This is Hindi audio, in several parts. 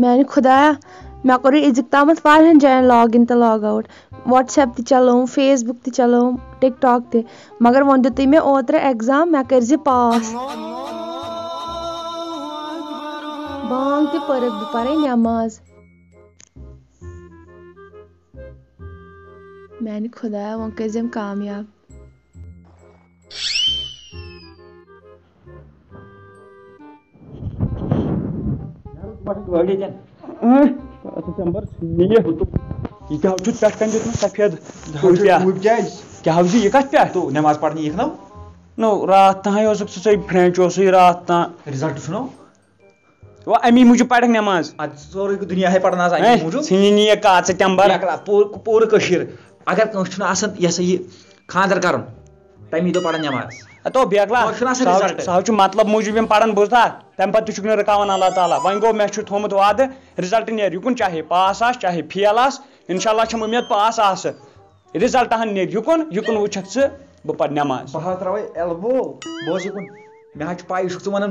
मैंने खुदाया मे कोर अजिक तम वारियान जायन लॉग इन तो लॉग आउट व्हाट्सएप तह चलो फेसबुक तह चलो टिकटॉक तह मगर वो दित मे ओतर एग्ज़ाम मे कर पास बांग तह पर बह पर नमाज़। मैंने खुदाया ये क्या पेट सफ़ेद क्या ये पे तो नमाज़ पढ़ने ना नो रात सै फ्रेंच रात ता रिज़ल्ट सुनो वो अमी मूजूब पढ़ नमाज़ आज सोरे दुनिया है पढ़ना आज मूजूब सिनी ये का सितंबर पूरे कशीर अगर कस आसान ये सा ये खानदर करन तमी दो पढ़न नमाज़ तो बेगला सह मतलब मूजूब यम पढ़न बुझा तम पे तुक रुकान अल्लाह ताला वन गो मे थोमुत वाद रिज़ल्ट नेर युकुन चाहे पास आ चाहे फेल आस इनशाला उम्मीद पास आस रिज़ल्ट हन नेर युकुन युकुन वुचक ज बह पढ़ नमाज़ बह त्रवे एल्बो बह युकुन मे पाई वन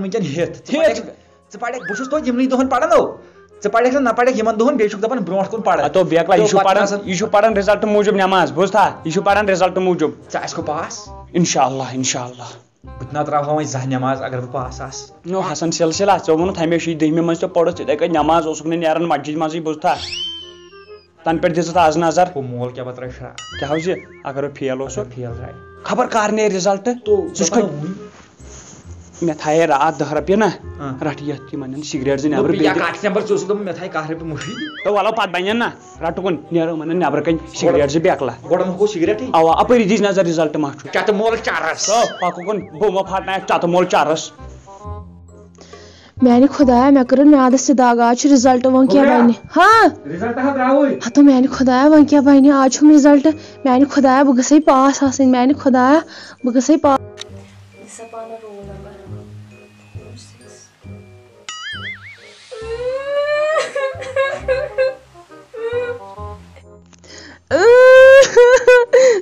पढ़ बहुत पढ़ ना पढ़ दपान ब्रो पढ़ यह पढ़न रिज़ल्ट मूजूब नमाज़ बुझा यह पढ़न रिज़ल्ट मूजूब े. पास. इनशाला इनशाला बह ना त्रा वह जह नमाज़ अगर बह पास नो हसन सिलसिला ऐ वोन हमेशा दहमी मज तो पढ़ थे नमाज़ नान मस्जिद मज बुझा तन पे दित आज नज़र। मोल क्या बता क्या अगर फेल फेल खबर कर ने रिज़ल्ट मे थाए रात दह रपये ना रट ये सिगरेट जो नबर मे थाए कह रपये मुफी तो वालो पत बन ना। रटुन नेरो मन नबर कन सिगरेट जो बेकला गोड़ मो सिगरेट अवा अपरी दीज नज़र रिज़ल्ट मा चत मोल चारस। तो पकुन बोमो फाटना चत मोल चारस। मैंने खुदाया मैं कर म्यादस से दाग। आज रिज़ल्ट वो क्या बन हाँ। रिज़ल्ट हा द्रावई हाँ तो मैंने खुदाया वो क्या बन आज हम रिज़ल्ट। मैंने खुदाया बह गई पास आसन। मैंने खुदाया बह गई पास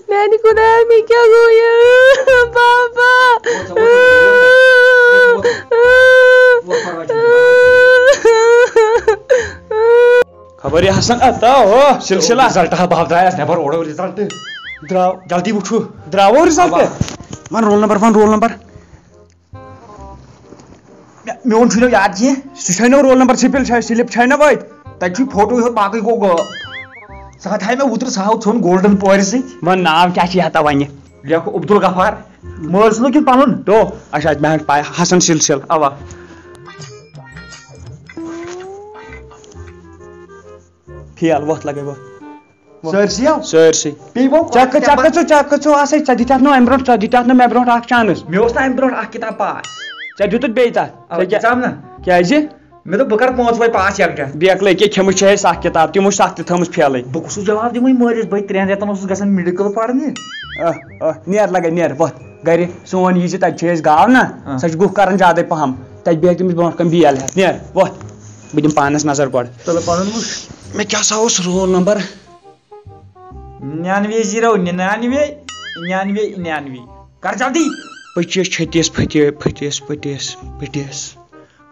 मैंने खुदा मैं क्या गोया पापा। खबर हसन अता हो। सिलसिला। रिज़ल्ट हा बाप द्रायस नेबर ओडो रिज़ल्ट द्राव जल्दी उठो। द्रावो रिज़ल्ट मन roll number one roll number. Main छुनो याद की सह रोल नंबर सिपिल स्लिप छना वत तक फ़ोटो यो बाकी गो। सह थाय मे उतर सह थोन गोल्डन पोर सत वन नाव क्या हता वन लेख अब्दुल गफार. मल सुनो कि पनुन तो अच्छा मे पाए हसन सिलसिल अवा फेल वत लगे वो. सरसी. सरसी चक चक चो चक चो आसे च दितात नो एम ब्रोट च दितात नो मे ब्रोट अख चांस मे ओस ना एम ब्रोट अख किताब पास च दितुत बेता एग्ज़ाम ना? क्या जी? मे तो बकर पाँच वय पास यकजा बेकले के खेम साख किताब तिमो साख त थमस फेल बह कुस जवाब दिमै मरिस भाई त्रेन रेतन गसन मेडिकल पढ़ने नेर लगे नेर वत गर सोन यी तत गाव ना सच गुह करन ज़्यादा पहम तत बेह तमिस ब्रोट कम हेत नेर वत बह दिम पानस नज़र चलो पनुन मे क्या सा रोल नंबर निन्यानवे ज़ीरो निन्यानवे निन्यानवे निन्यानवे कर जल्दी पचीस छत्तीस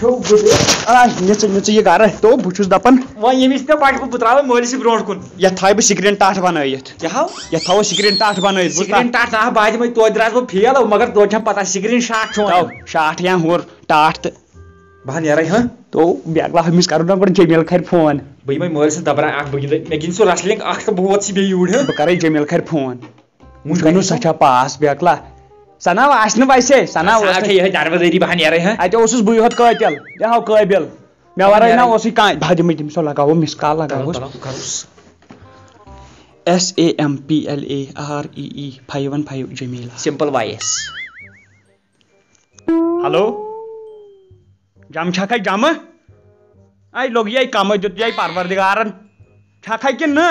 तो बहुत यमिस तो तो द्रास बह फेल मगर तो पता स्क्रीन शाट शाट या होर टाट। तो बह नेर हाँ? तो बेगला हमिस कर जमील खर फ़ोन। मल सो रसलिंग अख बहुत सी बे यूर बह कर जमील खर फ़ोन मुझ सचा पास बेगला सना आस वैसे सना दरबदरी बह नेर अत बह योत कतिल यह कबिल मे वर ना कह बह दिम तमिस लगाओ मिस कॉल लगाओ S A M P L A R E E five one five Jamila simple voice hello जम छा जम आई लोग ये कम दुत ये परवरदिगारन छा कि न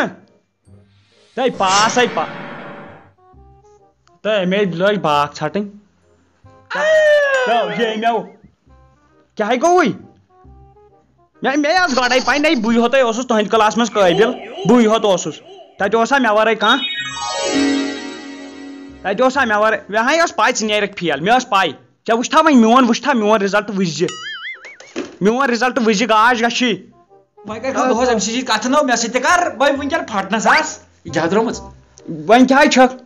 तय पास आई पा तो मे लग बाग छटन तो ये मे क्या गो मे मे आज गड़े पाई नहीं बुई होते ओसुस तुहंद क्लास मज काबिल बुई होत ओसुस तत ओसा मे वरे कहाँ तत ओसा मे वरे मे हाय ओस पाई नेरक फेल मे ओस पाई चे वुछता वही मोन वुछता मोन रिज़ल्ट वुझ मोन रिज़ल्ट वुझ गाज गशी वह कर दोहस अमि सि कथ नो मे सि कर वह वुनकन फटनस आस इजाद रोमच वन क्या छक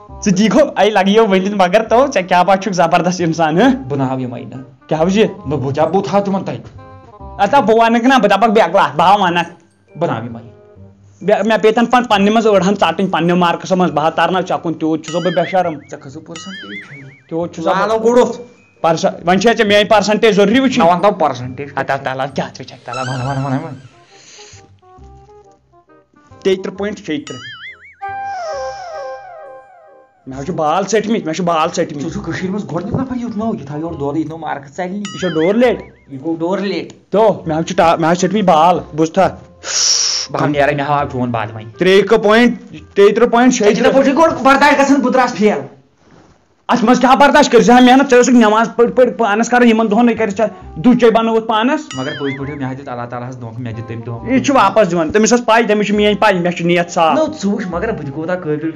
है आहा, मिठाई। मिठाई हचु गछुन से दीखो आई लगियो वंदिन मगर तो चे क्या बात छुक ज़बरदस्त इंसान है बनाव ये महीना क्या बुझे न बुझा बुथ हा तुमन तई अता बवानक ना बता बक बेगला भाव मानक बनाव ये मही बे- मैं पेतन पन पन्ने मज ओढ़न चाटिन पन्ने मार्कस मज बहा तारना चकुन त्यो छुसो बे बेशरम चा खसु परसेंटेज त्यो छुसो लालो गुडो परस वन छे मे परसेंटेज ज़रूरी वुछ नवन तो परसेंटेज अता ताला क्या छ छक ताला मन मन मन मन तेत्र पॉइंट क्षेत्र मैं छु बाल सेटमित मैं बाल सेटमित छु कशीर मस गोडनिक नफर युत नो ये था दोर इतनो मार्क चलनी ये छु डोर लेट? ये गो डोर लेट। तो मैं मैं बाल बुझता बहन यार मैं हवा बाद में पॉइंट पॉइंट फेल अत मज क्या। बर्दाश्त कर मेहनत चल नमाज़ पानस कर दोहन कर दुचे बनोत पानस। मगर पोज मैं दित अल्लाह ताला हस दोख मैं दित तम दोख ये छु वापस दिवन तमिस हस पाई तमिस मेन पाई मे नियत साफ़ मगर बुझ काबिल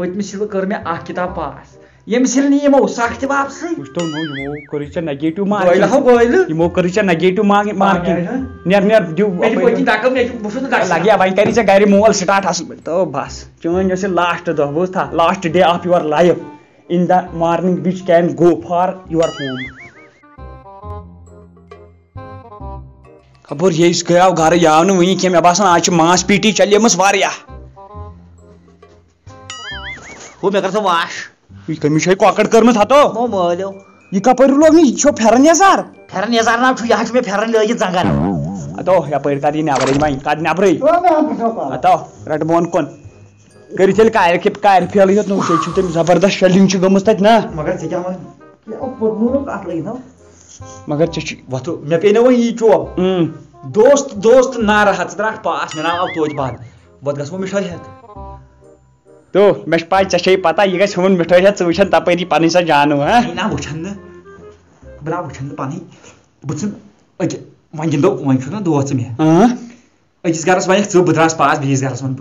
छुस पतम सिल कर मैं आख किताब पास यम सिल नी यमो साख ते वापस तो नो यमो करिच नेगेटिव गोइल मार्किंग हो गोइल यमो करिच नेगेटिव मार्किंग हाँ। नेर नेर दिउ मैं पति दाकम मैं बसु दाक लगे भाई करी चे गाड़ी मोल स्टार्ट असल पे तो बस चोन जैसे लास्ट दो वो था last day of your life in the morning which can go for your home खबर ये गया घर याव न कह मे हो मैं करता वाश कमी छे कॉकड़ करमत हतो मो मलो ये कपर लोग नी छो फेरन यजार फेरन यजार नाम छु यहाँ छु मैं फेरन ले जंगल अतो या पैर का दी नबरे माई का नबरे अतो रट मोन कोन करी चल कायर के कायर फेल होत नो छे तम ज़बरदस्त शेलिंग छु गमस ना मगर से क्या ना मगर चे वतो मैं पे न वही चोप हम्म दोस्त दोस्त ना रहा तद्राक पास मेरा अब तोज बाद गस वो तो मे पाई चे पता ये गस हमन मिठाई है वुछन तपरी पनी सा जानू हाँ? ना वुछन न बला वुछन पानी। बुछन अगे वन गिंदो वन छु ना दोस्त में अकिस गरस वन छु बद्रास पास बीस गरस वन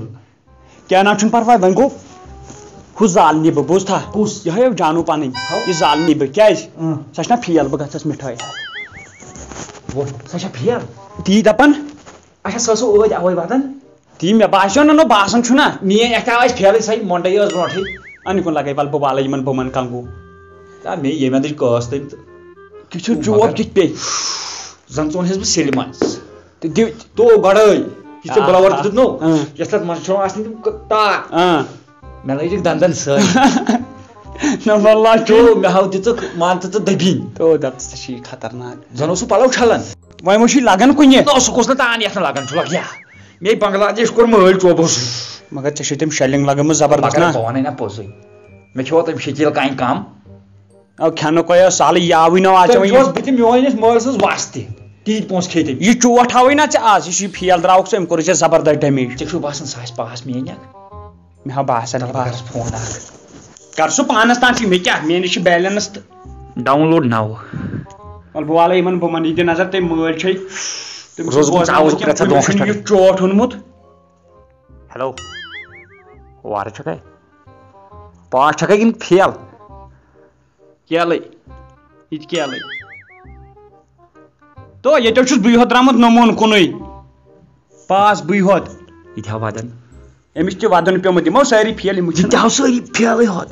क्या ना छुन परवाय वन गो हु जाल निब बुझ कुस? ये जानू पानी। हाँ। ये जाल निब क्या हाँ सच ना फेल बगस मिठाई वो सचा फेर ती दपन अच्छा ससो ओज आवय वादन ती मे बासो न नो बासन छुना मिए एकटा आज फेल सही मोंटे यस ब्रोठी अनि कोन लगाई बल बोबाले यमन बोमन कंगू ता मे ये में कस तम किछु जोब कित पे जन चोन हेस सिलिमस ते दिउ तो गडै आ, बलावर आ, दित नो। यसला मन छो आस्ति ता अ मैं लगे दंदन न वल्ला तो मैं हाउ दित मान त दबिन तो दप खतरनाक जनो सु पलौ छलन मुशी लागन नो सु कोस न तान यस लागन छु लग्या मे बांग्लादेश कोर मल चोबस मगर चे तम शेलिंग लगम ज़बरदस्त मगर ना ना पोसै मे छो तम शकील काई काम खानो कोय साल यावी न तम जोस बिति मोइनस मलसस वास्ते ती पोस खेते ये चोट हावई ना चे आज ये फेल द्राउक से कर ज़बरदस्त डैमेज चे छु बासन सास पास मे न्या मे हा बासन बस फ़ोन आ कर सु पानस तान मे क्या मे निश बैलेंस डाउनलोड नाउ अल बवाले यमन बोमन नज़र ते मल छै रोज कुछ आवाज़ प्रथा दोंखस ये चोट हुनमुत हेलो वार छकै पास छकै किन फेल केलै इत केलै तो ये छुस बुई होत रामत नमोन कुनै पास बुई होत इथ्या वादन एमिस ते वादन पेमत यमो सारी फेल मुझे इथ्या सरी फेल होत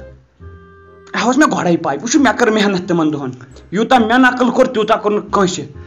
हवस मे गड़ाई पाई वुछ मे कर मेहनत तिमन दोहन यूता मे नकल कोर त्यूता कोर कंसे वना गछ नी सीएम पीएम बनावन केन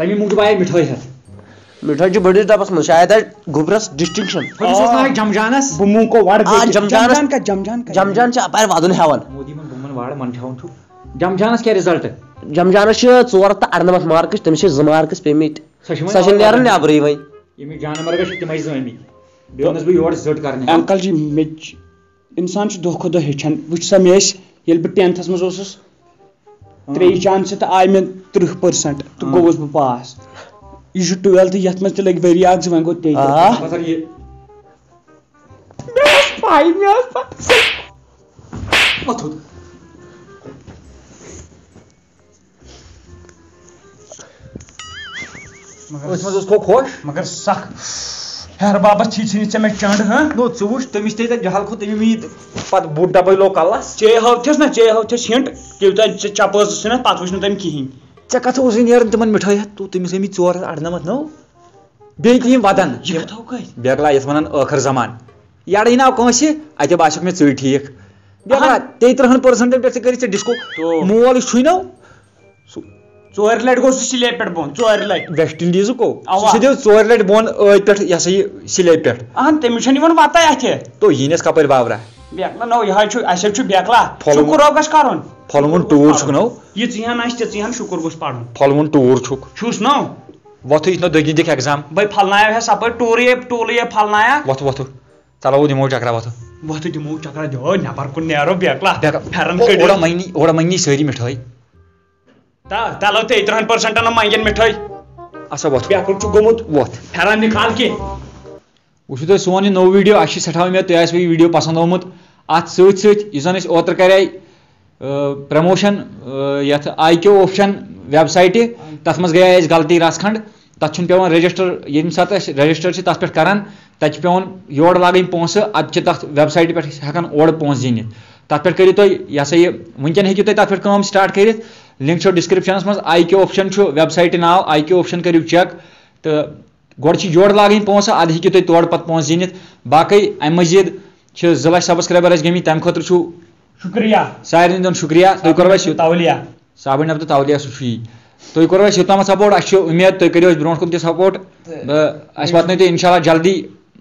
हेत मिठाई जो बड़ी डबस में शायद है गुबरस डिस्टिंक्शन यमिस ओस ना आज जमजानस। बह मुंको वड़ आ, जमजानस- जमजान का जमजान का जमजान छ अपार वादन हेवन। मोदी मन बुमन वाड़ मन ठावन छु जमजानस क्या रिज़ल्ट जमजान छ चोर त अरनमत मार्कस तमिस छ ज मार्कस पेमिट सो छ सच नेरन नेबरई वई यमि जानमरग छ तिमै जमी बेवनस बह योर जट करने अंकल जी मे इंसान छ दो खुद हेचन। वुच सा मे ये बह टेंथस मज ओसुस त्रे चांस तो आय मे त्रिह परसेंट तो गोवस बह पास यह ट्वेल्थ यथ मज लग वरी अख वन गो ते आ मतलब ये पाई मे मत हो ओस मज उसको खुश मगर सख हेर बाबा छी छी चे मे चंड हाँ नो छु वुच तमिस ते जहल खो तमी मीद पत बुड डबल लो कलस चे हवथस ना चे हवथस हिंट कि चपस ना पत वुच तम कहीं चे कथ ओस नेरन तमन मिठाई हेत तू तमिस एमी चोर अड़नमत नो बे तीम वदन यह थो कई बेगला यस वनन आखिर जमान यार नाव कंस अत बासक मे चुई ठीक बेगला ते तरहन परसेंट पे कर डिस्को तो- मोल छुनो चोर लट गो सिले पे बोन चोर लट वेस्ट इंडीज को अवा। सह दिव चोर लट बोन ऐत पे यह सही सिले पे अहन तमिस वन वता अथे तो यीनस कपर बावरा बेकला नो यह असे फलमुन टूर छुक नो ये चिहन आस चिहन शुक्र गस पढ़न फलमुन टूर छुस नो वथ इतना दगी दिख एग्ज़ाम भाई फलनाया है सपर टूर ये टूल ये फलनाया वथ वथ चलो दिमो चक्रा वथ तो दिमो चक्रा दो नबर कुन नेरो बेकला फेरन ओड़ा कड़ महीनी ओड़ा महीनी सारी मिठाई ता तलो ते इतरहन परसेंट न मांगन मिठाई अच्छा वथ बेकुल छु गोमुत वथ फेरन निकाल के वुचु तुम सोन यह नव वीडियो अस सठा उम्मीद तुम आस वीडियो पसंद प्रमोशन यथ आई क्यू ऑप्शन वेबसाइट तथ मज गया गलती रस खंड तथ पे रजिस्टर ये सात रजिस्टर तथ पे करान। तत पे योर लागन पोस अत तथ वेबसाइट पे हेकान ओर पोस जीन। तथ पे करो तुम यह सा यह वनकन तुम तथ पे स्टार्ट कर लिंक डिस्क्रिप्शन मज I Q option website now I Q option करू चेक। तो गोड जोड़ लागन पोस अद हेकि तुम तोड़ पत पोस जीन बाकी अम मजीद जो लक्ष सब्सक्राइबर गमित तम खुद शुक्रिया। शुक्रिया। तुम करो तवलिया। साबिन अब तवलिया सह तुम करो योतम सपोर्ट उम्मीद तुम करो ब्रो कुन सपोर्ट अस वात इनशाला जल्दी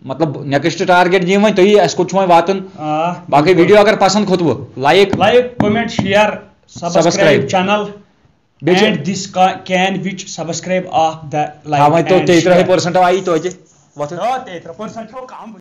मतलब नेक्स्ट टारगेट दिम वो तुम अस कुछ वातन बाकी वीडियो अगर पसंद खोतव like like comment share subscribe channel can which subscribe of the like हाँ तो and तेरह share. परसेंट आई तो तो तेरह परसेंट हो काम